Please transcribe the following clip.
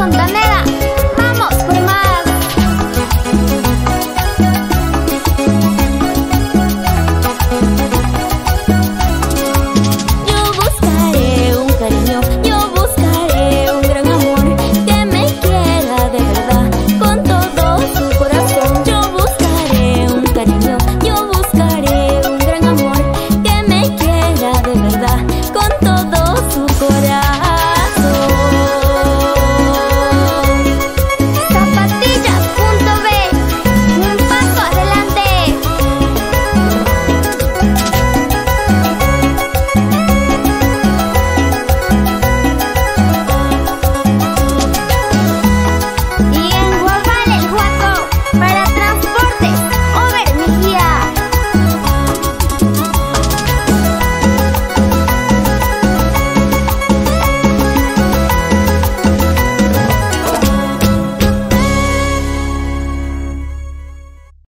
son